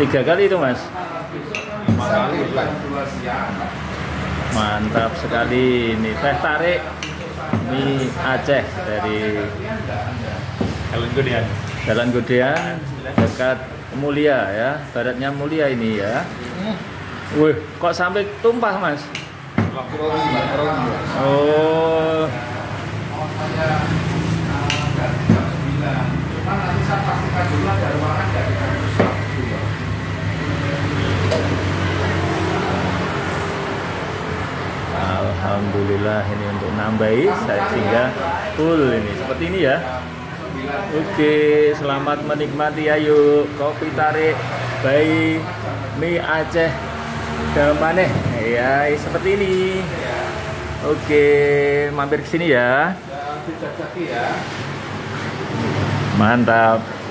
Tiga kali itu mas? Mantap sekali ini teh tarik mie Aceh dari Jalan Godean. Jalan Godean dekat Mulia ya, baratnya Mulia ini ya. Wih, kok sampai tumpah mas? Oh, nggak Alhamdulillah ini untuk nambahi saya sehingga full ini seperti ini ya. Oke, selamat menikmati ayo kopi tarik bayi mie Aceh maneh ya seperti ini. Oke, mampir ke sini ya. ya Mantap.